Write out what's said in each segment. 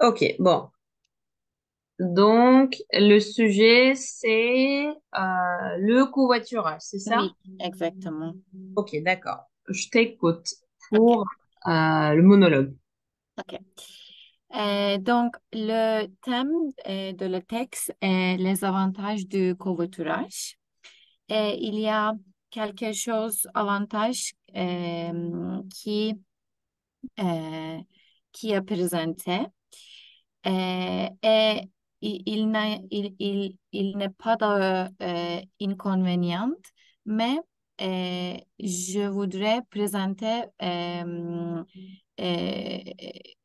Ok, bon. Donc, le sujet, c'est euh, le covoiturage, c'est ça? Oui, exactement. Ok, d'accord. Je t'écoute pour euh, le monologue. OK. Euh, donc, le thème de le texte est les avantages du covoiturage. Et il y a quelque chose avantage qui, qui est présenté. Et il, il n'a- il, il- il n'est pas d'inconvénient, mais euh, je voudrais présenter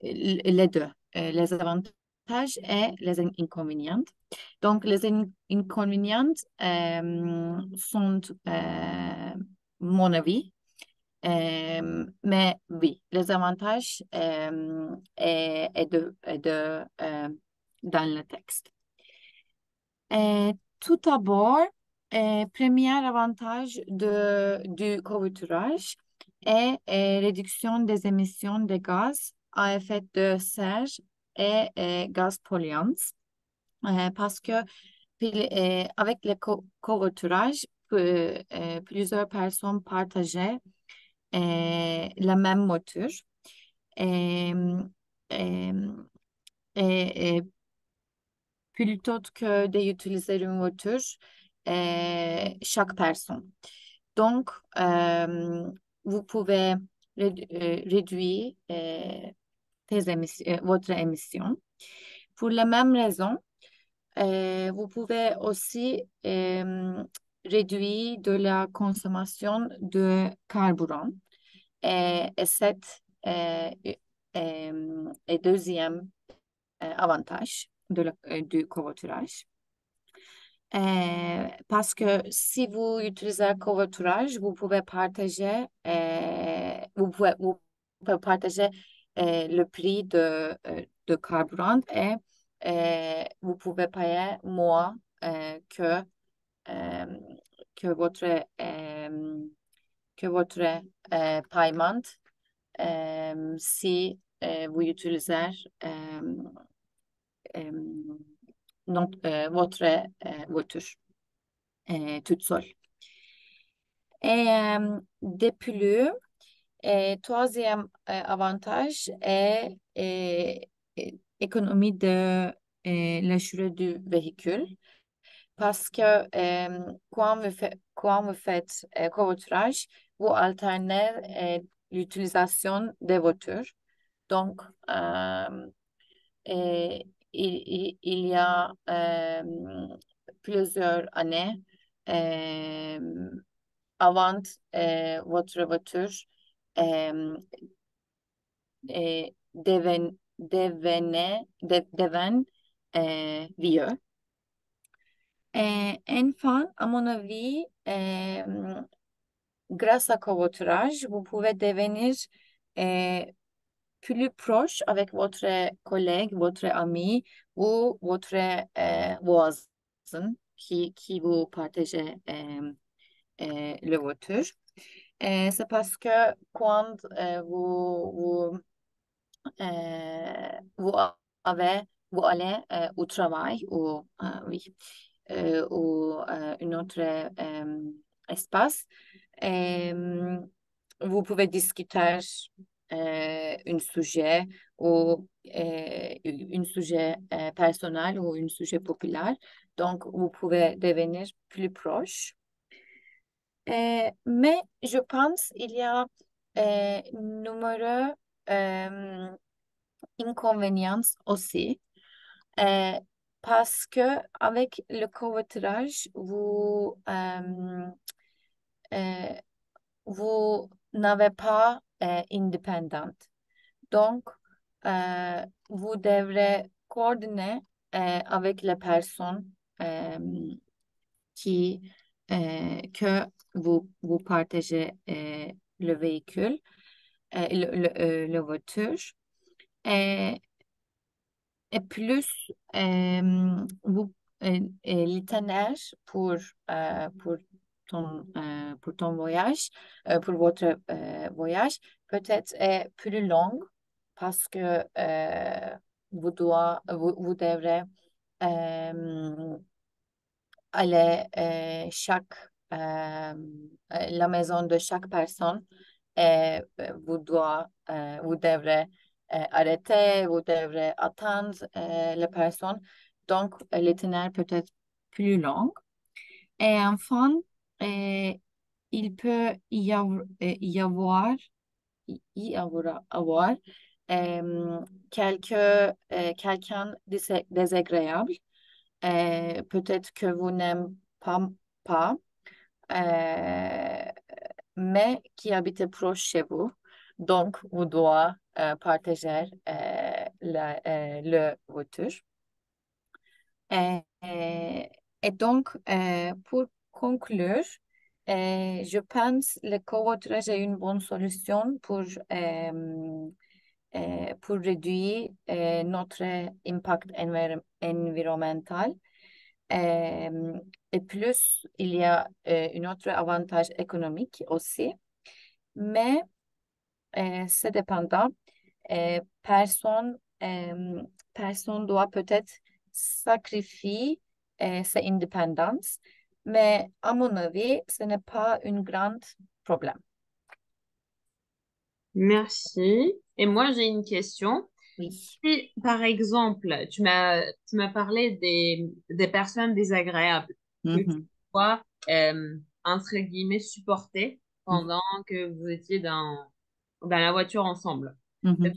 les deux, les avantages et les in- inconvénients. Donc, les in- inconvénients sont mon avis. Euh, mais oui, les avantages euh, est, est de, est de, euh, dans le texte. Euh, tout d'abord, premier avantage de, du covoiturage est euh, réduction des émissions de gaz à effet de serre et euh, gaz polluants. Parce que avec le co- covoiturage, plusieurs personnes partageaient la même et, et- et plutôt que d'utiliser une voiture, euh, chaque personne. Donc, vous pouvez euh, réduire euh, émissions- votre émission. Pour la même raison, vous pouvez aussi euh, réduire de la consommation de carburant. Et, et cette euh, euh, est deuxième euh, avantage euh, du covoiturage. Euh, parce que si vous utilisez le covoiturage, vous pouvez partager, euh, euh, le prix de, euh, de carburant et euh, vous pouvez payer moins euh, que, euh, que votre, euh, que votre euh, paiement euh, si euh, vous utilisez euh, euh, non- euh, votre euh, voiture euh, toute seule. Et euh, de plus, euh, troisième euh, avantage est, est- est économie de euh, l'achat du véhicule. Parce que quand vous faites, quand vous faites euh, covoiturage, vous alternez l'utilisation des voitures. Donc, et il, il- il y a plusieurs années avant votre voiture devenait, de- devint euh, vieux. Et enfin, à mon avis, grâce à covoiturage, vous pouvez devenir plus proche avec votre collègue, votre ami ou votre voisin qui, qui vous partagez euh, le voiture. C'est parce que quand vous, vous, vous avez, vous allez euh, au travail ou, euh, oui, ou euh, un autre euh, espace, euh, vous pouvez discuter euh, un sujet ou euh, un sujet euh, personnel ou un sujet populaire. Donc, vous pouvez devenir plus proche. Euh, mais je pense il y a euh, euh, inconvénients aussi. Euh, parce que avec le covoiturage, vous, euh, euh, vous n'avez pas euh, indépendante. Donc, euh, vous devrez coordonner avec les personnes euh, qui, que vous, vous partagez le véhicule, le, le, le voiture. Et, et plus, euh, vous, euh, l'itinéraire pour, euh, pour ton, euh, pour ton voyage, pour votre voyage, peut-être est plus long parce que vous, doit, devrez aller chaque la maison de chaque personne et vous doit vous devrez arrêter, vous devrez attendre la personne. Donc, l'itinéraire peut être plus long. Et enfin, il peut y avoir, y avoir, y avoir, avoir euh, quelqu'un désagréable euh, peut-être que vous n'aimez pas, pas euh, mais qui habite proche chez vous. Donc, vous devez euh, partager la, le voiture. Et, et donc, pour conclure, je pense que le covoiturage est une bonne solution pour, pour réduire notre impact environnemental. et plus, il y a un autre avantage économique aussi. Mais c'est dépendant. personne, personne doit peut-être sacrifier sa indépendance mais à mon avis, ce n'est pas un grand problème. Merci. Et moi, j'ai une question. Oui. Si, par exemple, tu m'as, tu m'as parlé des, des personnes désagréables que tu Mhm. dois, euh, entre guillemets, supporter pendant que vous étiez dans, dans la voiture ensemble. Mhm.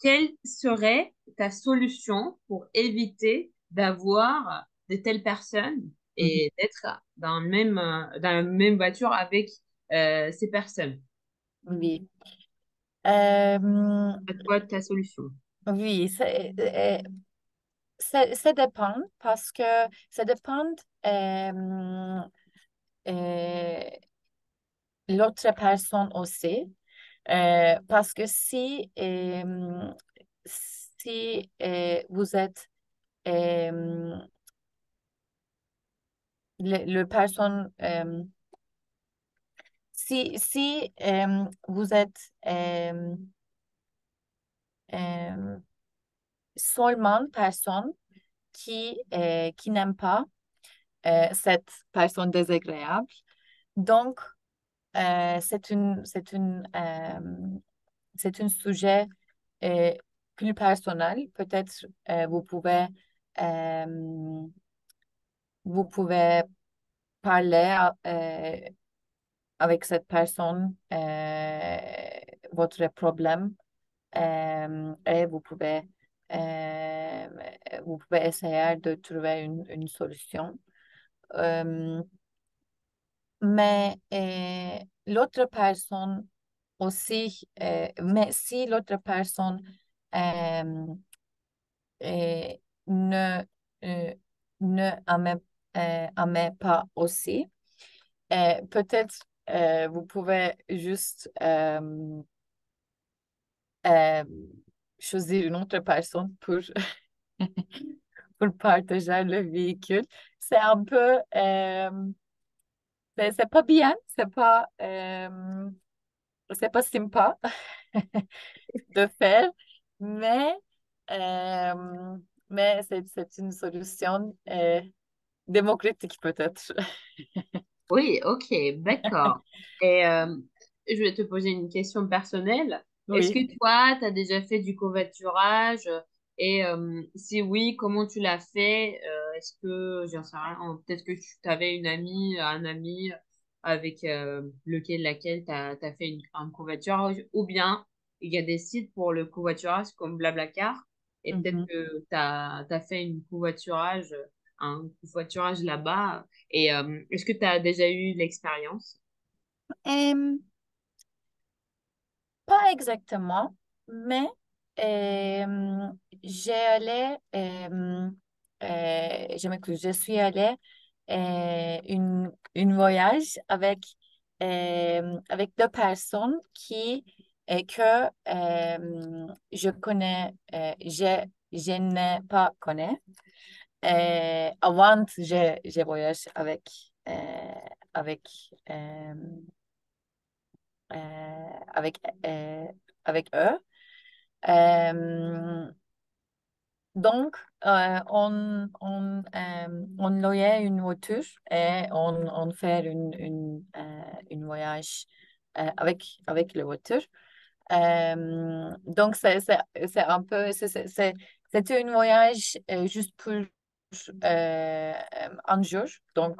Quelle serait ta solution pour éviter d'avoir de telles personnes et d'être dans, le même, euh, dans la même voiture avec euh, ces personnes? Oui. Euh, À toi, ta solution. oui, c'est- euh, ça, ça dépend parce que ça dépend l'autre personne aussi. Euh, parce que si, si euh, vous êtes le, le personne, si, si vous êtes seulement personne qui, euh, qui n'aime pas cette personne désagréable, donc c'est une, c'est une, euh, c'est un sujet euh, plus personnel. Peut-être euh, vous pouvez euh, vous pouvez parler euh, avec cette personne euh, votre problème euh, et vous pouvez euh, vous pouvez essayer de trouver une solution. Mais euh, l'autre personne aussi, euh, mais si l'autre personne euh, ne, ne aime, euh, pas aussi, peut-être vous pouvez juste choisir une autre personne pour, pour partager le véhicule. C'est un peu, c'est c'est pas bien, c'est pas, euh, c'est pas sympa de faire, mais, euh, mais c'est c'est une solution euh, démocratique peut-être. Oui, ok, d'accord. Et je vais te poser une question personnelle. Est-ce que toi, tu as déjà fait du covoiturage? Et euh, si oui, comment tu l'as fait? Euh, est-ce que, j'en sais rien, en- peut-être que tu avais une amie, un ami avec euh, lequel, laquelle tu as, fait une- un covoiturage, ou bien il y a des sites pour le covoiturage comme Blablacar, et peut-être Mhm. que tu as, fait une covoiturage, un covoiturage là-bas. Et est-ce que tu as déjà eu l'expérience? Pas exactement, mais j'ai allé, euh, euh, je m'excuse, je suis allée euh, une, une voyage avec, euh, avec deux personnes qui et que euh, je connais, euh, je, je n'ai pas connais. Euh, avant, je, je voyage avec, euh, avec euh, euh, avec, euh, avec eux. Euh, Donc, euh, on, on, euh, on louait une voiture et on, on fait une, une, voyage avec, avec la voiture. Donc, c'est un peu, c'était un voyage juste pour un jour. Donc,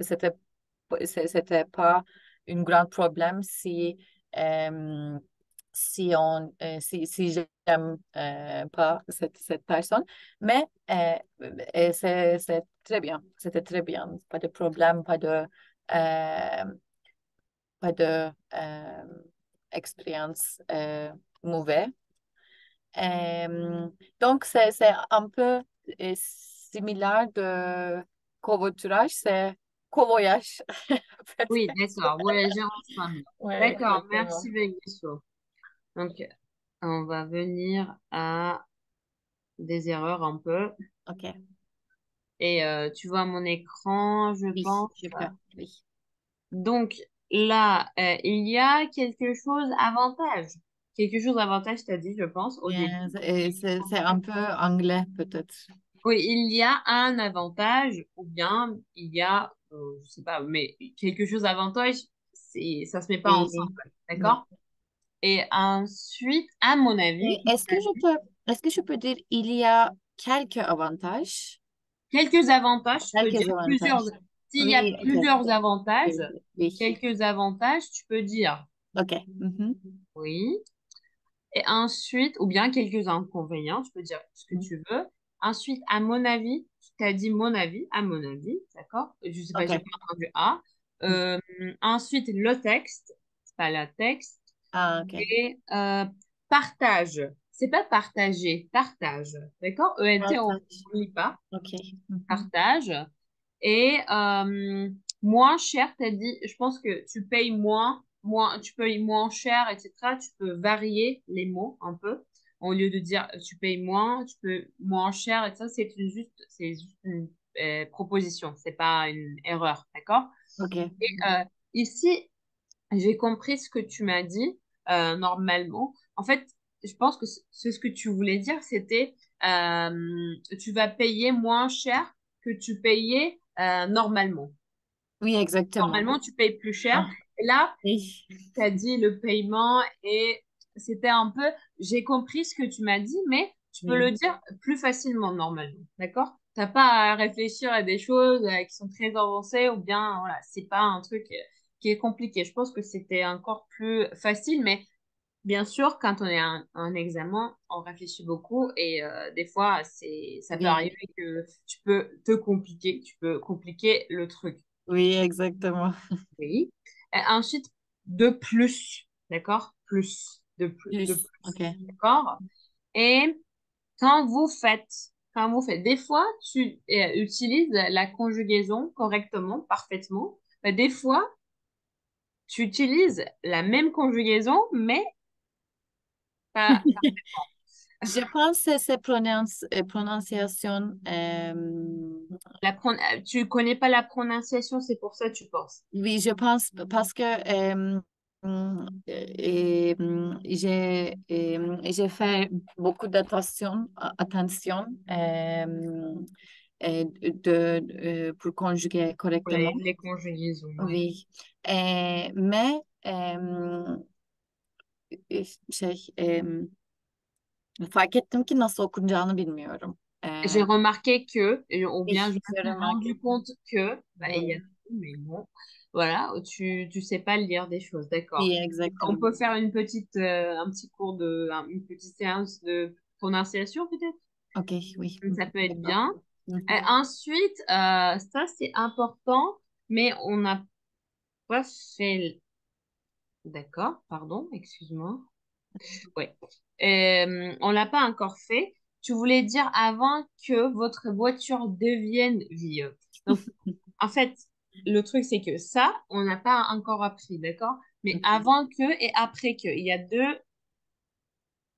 c'était pas un grand problème si, si on euh, si, si j'aime euh, pas cette, cette personne. Mais euh, c'est c'est très bien. C'était très bien. Pas de problème, pas de euh, pas de euh, expérience mauvaise. Donc, c'est c'est un peu similaire de covoiturage, c'est covoyage. Oui, d'accord. Voyager ensemble. Ouais, D'accord, merci Beguisso. Donc, on va venir à des erreurs un peu. Ok. Et euh, tu vois mon écran, je Oui, pense. je peux. Oui. Donc là, euh, il y a quelque chose avantage. Quelque chose avantage, t'as dit, je pense, au début. C'est un peu anglais, peut-être. Oui, il y a un avantage, ou bien il y a, euh, je sais pas, mais quelque chose d'avantage, c'est, ça se met pas ensemble, oui. Et ensuite, à mon avis, Est-ce que je peux, est-ce que je peux dire il y a quelques avantages? quelques avantages, tu peux dire Quelques plusieurs. avantages. S'il y a plusieurs avantages, Oui, oui. quelques avantages, tu peux dire Ok. Mhm. oui. Et ensuite, ou bien quelques inconvénients, tu peux dire ce que tu veux. Ensuite, à mon avis, tu as dit mon avis, à mon avis, d'accord? Je sais pas, j'ai Ok. pas entendu A. Euh, ensuite, le texte, c'est pas la texte. Ah, ok. Et euh, partage, c'est pas partager, partage, d'accord? ENT, on lit pas, Ok. Mhm. partage. Et euh, moins cher, tu as dit, je pense que tu payes moins, moins, tu payes moins cher, etc. Tu peux varier les mots un peu. Au lieu de dire tu payes moins, tu peux moins cher, et ça, c'est juste, c'est juste une euh, proposition, c'est pas une erreur, d'accord? Ok. Et euh, ici, j'ai compris ce que tu m'as dit euh, normalement. En fait, je pense que c'est ce que tu voulais dire, c'était euh, tu vas payer moins cher que tu payais euh, normalement. Oui, exactement. Normalement, tu payes plus cher. Ah, Et là, oui. tu as dit le paiement et c'était un peu, j'ai compris ce que tu m'as dit, mais tu peux le dire plus facilement normalement. D'accord? T'as pas à réfléchir à des choses euh, qui sont très avancées ou bien, voilà, c'est pas un truc qui est compliqué. Je pense que c'était encore plus facile, mais bien sûr, quand on est à un, examen, on réfléchit beaucoup et euh, des fois, c'est, ça peut Oui. arriver que tu peux te compliquer, tu peux compliquer le truc. Oui, exactement. Oui. Et ensuite, de plus, d'accord? Plus, de plus, de Plus. d'accord? Et quand vous faites, quand vous faites, des fois, tu euh, utilises la conjugaison correctement, parfaitement. Des fois, tu utilises la même conjugaison, mais pas, Je pense que c'est euh, prononciation. euh, la pron- euh, tu connais pas la prononciation, c'est pour ça que tu penses. oui, je pense parce que euh, j'ai euh, j'ai fait beaucoup d'attention attention euh, de, de- pour conjuguer correctement. les, les conjugaisons. Oui. Euh, mais euh, şey euh, fark ettim ki nasıl okunacağını bilmiyorum. J'ai Euh, remarqué que, et- bien oui, j'ai suis remarqué. rendu compte que, bah, il y a Oui, mais bon, voilà, tu, tu sais pas lire des choses, d'accord. oui, On exactement. peut faire une petite, euh, un petit cours de, un- une petite séance de prononciation peut-être, Ok, oui. ça peut être Et ensuite, euh, ça c'est important, mais on n'a pas fait, d'accord, pardon, excuse-moi. Oui. Euh, on l'a pas encore fait. Tu voulais dire avant que votre voiture devienne vieux. Donc, en fait, le truc, c'est que ça, on n'a pas encore appris, d'accord? Mais avant que et après que. Il y a deux.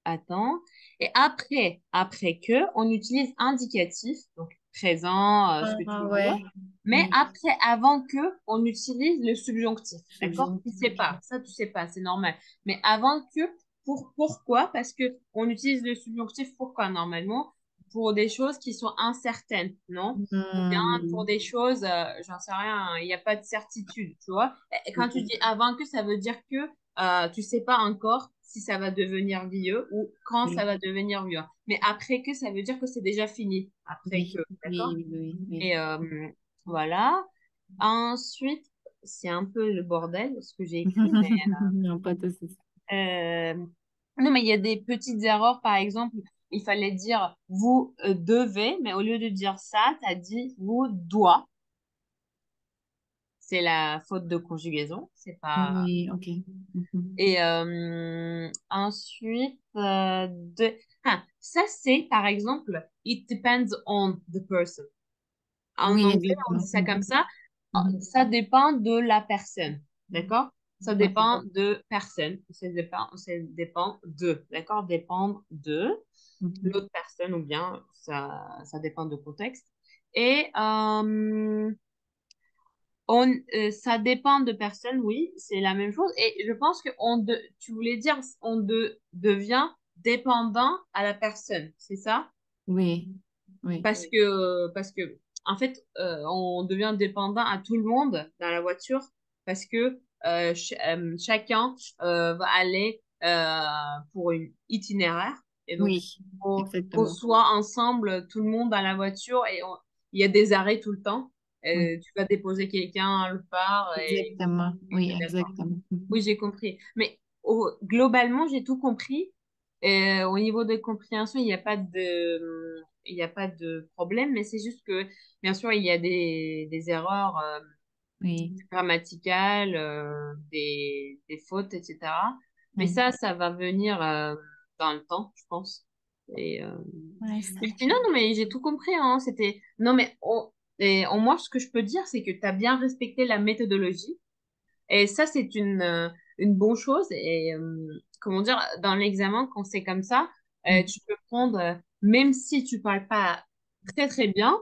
Attends. Et après, après que, on utilise indicatif, donc présent, euh, ce que tu Ah ouais, Mais oui, après, avant que, on utilise le subjonctif. D'accord? Tu sais pas. Ça, tu sais pas. C'est normal. Mais avant que, pour, pourquoi? Parce que on utilise le subjonctif pourquoi normalement? pour des choses qui sont incertaines, non? Ou bien pour Hmm, des choses, euh, j'en sais rien, il n'y a pas de certitude, tu vois? Et quand tu dis avant que, ça veut dire que euh, tu sais pas encore si ça va devenir vieux ou quand ça va devenir vieux. Mais après que, ça veut dire que c'est déjà fini. Après que, d'accord? oui. Et euh, voilà. Ensuite, c'est un peu le bordel ce que j'ai écrit, mais Non, pas de souci. euh, non, mais il y a des petites erreurs, par exemple, il fallait dire vous euh, devez, mais au lieu de dire ça, tu as dit vous doit. C'est la faute de conjugaison, c'est pas. Oui, ok. Mhm. Et euh, ensuite, euh, de... ah, ça c'est par exemple, it depends on the person. En Oui, anglais, on dit ça comme ça. Ah, Mhm. Ça dépend de la personne, d'accord? Ça dépend de personne. Ça dépend, ça dépend de, d'accord? Dépendre de Mhm. l'autre personne ou bien ça, ça dépend du contexte. Et euh, on, euh, ça dépend de personne, oui, c'est la même chose. Et je pense que on de, tu voulais dire on de, devient dépendant à la personne, c'est ça? Oui, oui, Parce que, parce que, en fait, euh, on devient dépendant à tout le monde dans la voiture parce que euh, ch- chacun va aller pour une itinéraire. Et donc, oui, qu'on exactement. soit ensemble, tout le monde dans la voiture et on- il y a des arrêts tout le temps. Oui, Euh, tu vas déposer quelqu'un à le part et exactement. Oui, exactement. Oui, Mhm. j'ai compris. Mais globalement, j'ai tout compris. Euh, au niveau de compréhension, il n'y a pas de, il n'y a pas de problème, mais c'est juste que, bien sûr, il y a des, des erreurs euh, Oui, grammaticales, euh, des, des fautes, etc. Mais oui. ça, ça va venir euh, dans le temps, je pense. Et, Ouais, ça. et sinon, non, mais j'ai tout compris, hein. C'était, non, mais et, en moi, ce que je peux dire, c'est que tu as bien respecté la méthodologie. Et ça, c'est une, euh, une bonne chose. Et euh, comment dire, dans l'examen, quand c'est comme ça, euh, Mhm. tu peux prendre, même si tu parles pas très très bien,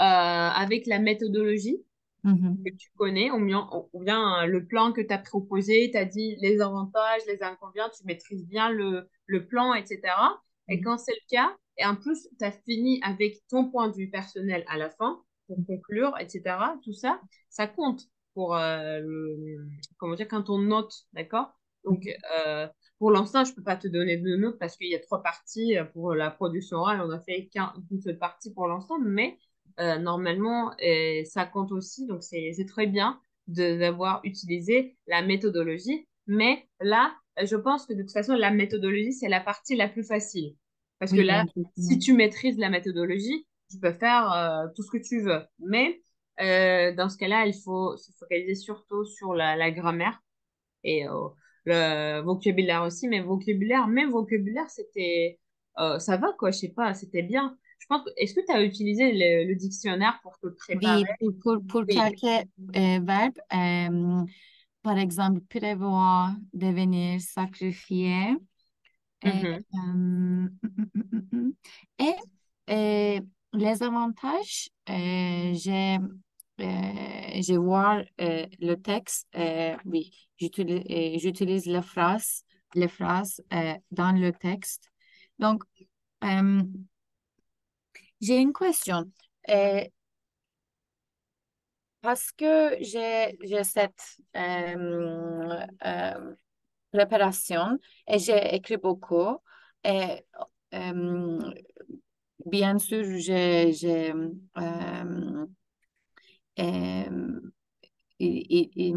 euh, avec la méthodologie que Mhm. tu connais, ou bien, ou bien le plan que tu as proposé, tu as dit les avantages, les inconvénients, tu maîtrises bien le, le plan, etc. Et Oui, quand c'est le cas, et en plus, tu as fini avec ton point de vue personnel à la fin, pour conclure, etc., tout ça, ça compte pour, euh, le, comment dire, quand on note, d'accord? Donc, Mhm. euh, pour l'instant, je peux pas te donner de notes parce qu'il y a trois parties euh, pour la production orale. On a fait qu'un- qu'une seule partie pour l'instant, mais euh, normalement, euh, ça compte aussi. Donc, c'est, très bien de, d'avoir utilisé la méthodologie. Mais là, je pense que de toute façon, la méthodologie, c'est la partie la plus facile. Parce que Oui, là, si tu maîtrises la méthodologie, tu peux faire euh, tout ce que tu veux. Mais euh, dans ce cas-là, il faut se focaliser surtout sur la, la grammaire et euh, le vocabulaire aussi. Mais vocabulaire, même vocabulaire, c'était, ça va quoi, je sais pas, c'était bien. Je pense est-ce que tu as utilisé le, le dictionnaire pour te préparer? Oui, pour, pour, Oui. quelques verbes, par exemple, prévoir, devenir, sacrifier. Et, hum, hum. et euh, les avantages, euh, j'ai euh, je euh, le texte, euh, oui, j'utilise euh, j'utilise les phrases, dans le texte. Donc, j'ai une question. Parce que j'ai cette préparation et j'ai écrit beaucoup. Bien sûr, j'ai j'ai euh, euh, et- et- et,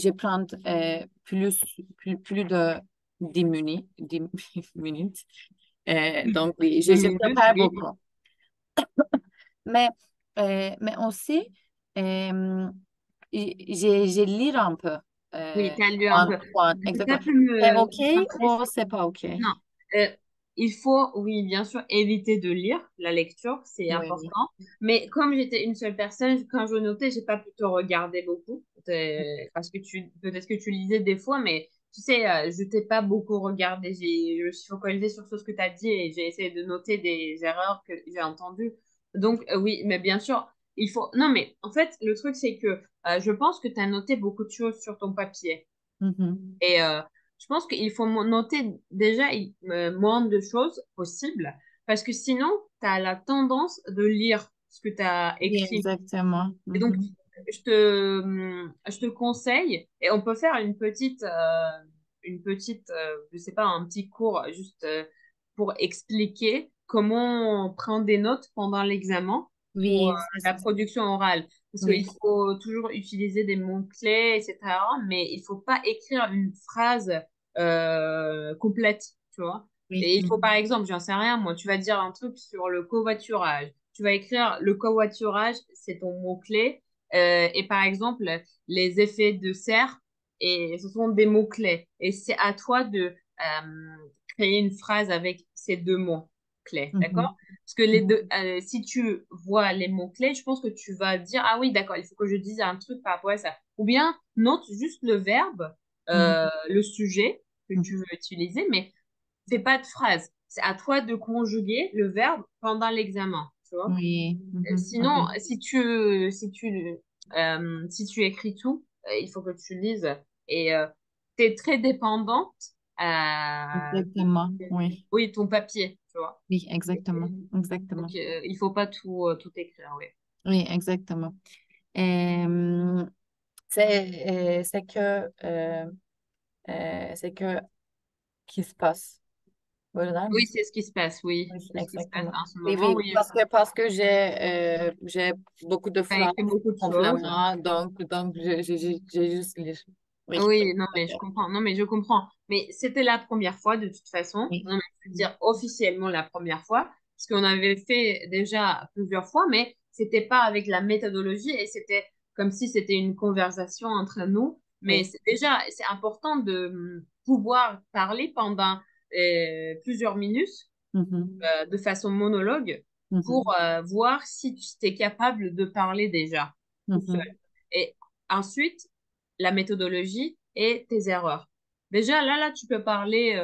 je prends euh, plus, plus, plus de 10 minutes. 10 minutes. Euh, donc, oui, je, je prépare beaucoup. Mais, mais aussi, j'ai lire un peu. Oui, tu as lu un peu. exactement. C'est OK ou c'est pas OK? Non, il faut, oui, bien sûr, éviter de lire la lecture, c'est Oui. important. Mais comme j'étais une seule personne, quand je notais, j'ai pas pu te regarder beaucoup, Euh, parce que tu, peut-être que tu lisais des fois, mais tu sais, euh, je t'ai pas beaucoup regardé. Je me suis focalisée sur ce que tu as dit et j'ai essayé de noter des erreurs que j'ai entendues. Donc, euh, oui, mais bien sûr, il faut. Non, mais en fait, le truc, c'est que euh, je pense que tu as noté beaucoup de choses sur ton papier. Mhm. Et euh, je pense qu'il faut noter déjà euh, moins de choses possibles parce que sinon, tu as la tendance de lire ce que tu as Oui, écrit. exactement. Et donc, Mhm. je te, je te conseille, et on peut faire une petite, euh, une petite, euh, je sais pas, un petit cours juste euh, pour expliquer comment prendre des notes pendant l'examen pour euh, Oui, la production orale. Parce qu'il oui, faut toujours utiliser des mots-clés, etc. Mais il faut pas écrire une phrase euh, complète, tu vois. oui. Et il faut, Mhm. par exemple, j'en sais rien, moi, tu vas dire un truc sur le covoiturage. Tu vas écrire le covoiturage, c'est ton mot-clé. Euh, et par exemple, les effets de serre, et ce sont des mots-clés. Et c'est à toi de euh, créer une phrase avec ces deux mots-clés, d'accord? Mhm. Parce que les Mhm. deux, euh, si tu vois les mots-clés, je pense que tu vas dire, ah oui, d'accord, il faut que je dise un truc par rapport à ça. Ou bien, note juste le verbe, euh, Mhm. le sujet que tu veux utiliser, mais fais pas de phrase. C'est à toi de conjuguer le verbe pendant l'examen, tu vois? Oui. Euh, Mhm. Sinon, si tu, si tu, euh, si tu écris tout, euh, il faut que tu lises et tu es très dépendante à, Exactement. Oui. oui, ton papier, tu vois. Oui, exactement. Exactement. euh, il faut pas tout, euh, tout écrire, oui. Oui, exactement. Euh, c'est euh, c'est que euh, c'est que qui se passe. Voilà. Oui, c'est ce qui se passe, oui. Oui, C'est ce qui se passe en ce moment, oui, oui. parce que, parce que j'ai euh, j'ai beaucoup de écrit beaucoup de flamand, donc, donc j'ai juste lu. Oui, Oui, non, mais je comprends. Non, mais je comprends. Mais c'était la première fois, de toute façon. On a pu dire officiellement la première fois, parce qu'on avait fait déjà plusieurs fois, mais c'était pas avec la méthodologie et c'était comme si c'était une conversation entre nous. Mais oui. c'est déjà, c'est important de hum, pouvoir parler pendant euh, plusieurs minutes Mhm, euh, de façon monologue pour mhm, euh, voir si tu es capable de parler déjà tout seul. mhm. Et ensuite, la méthodologie et tes erreurs. Déjà, là, là, tu peux parler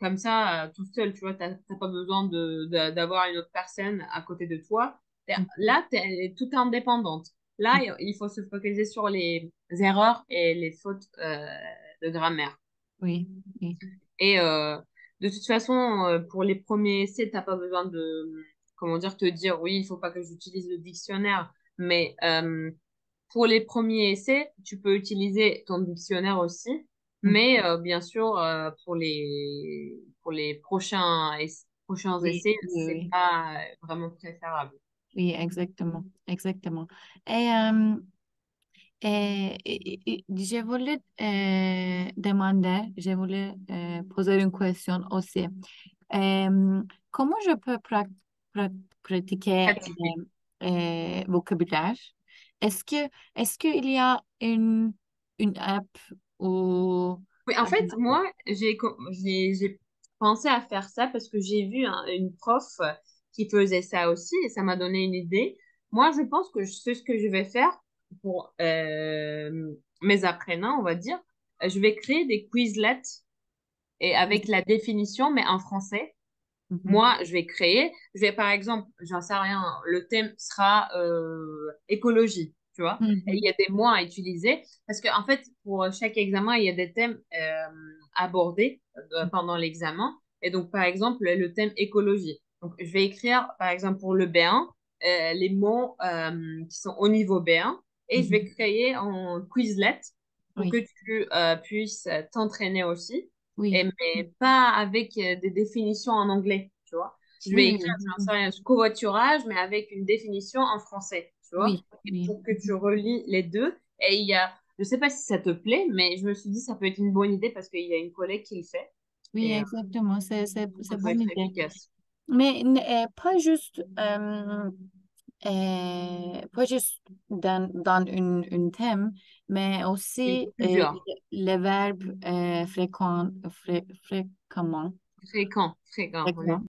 comme ça, tout seul, tu vois, t'as t'as pas besoin de, de- d'avoir une autre personne à côté de toi. T'es- Là, tu es tout indépendante. Là, il faut se focaliser sur les erreurs et les fautes euh, de grammaire. Oui, oui, Et euh, de toute façon, euh, pour les premiers essais, t'as pas besoin de, comment dire, te dire, oui, il faut pas que j'utilise le dictionnaire. Mais euh, pour les premiers essais, tu peux utiliser ton dictionnaire aussi. Mhm. Mais euh, bien sûr, euh, pour les, pour les prochains, ess- prochains oui, essais, oui, c'est oui, pas vraiment préférable. Oui, exactement, exactement. Et, euh, et- et- et- je voulais euh, demander, je voulais euh, poser une question aussi. Euh, comment je peux prac- pratiquer Pratiquer. euh, euh, vocabulaire? Est-ce que est-ce qu'il y a une une app ou Oui, en fait, moi, j'ai co- j'ai j'ai pensé à faire ça parce que j'ai vu un- une prof qui faisait ça aussi et ça m'a donné une idée. Moi, je pense que sais ce que je vais faire pour euh, mes apprenants, on va dire. Je vais créer des Quizlets et avec la définition, mais en français. Mhm. Moi, je vais créer, je vais par exemple, j'en sais rien, le thème sera euh, écologie, tu vois. Et il y a des mots à utiliser parce qu'en fait, pour chaque examen, il y a des thèmes euh, abordés pendant l'examen. Et donc, par exemple, le thème écologie. Donc, je vais écrire, par exemple, pour le B1, euh, les mots euh, qui sont au niveau B1 et je vais Mhm. créer en Quizlet pour que tu euh, puisses t'entraîner aussi et, mais pas avec des définitions en anglais, tu vois. Je vais écrire, oui, sais rien, covoiturage, mais avec une définition en français, tu vois. pour que tu relis les deux. Et il y a, je sais pas si ça te plaît, mais je me suis dit ça peut être une bonne idée parce qu'il y a une collègue qui le fait oui, et exactement, c'est bonne idée. efficace. Mais euh, pas juste euh, euh, pas juste dans, dans une, une thème, mais Oui, aussi euh, les verbes euh, fréquents, fré- fréquemment. Fréquent, fréquent, oui. Fréquemment.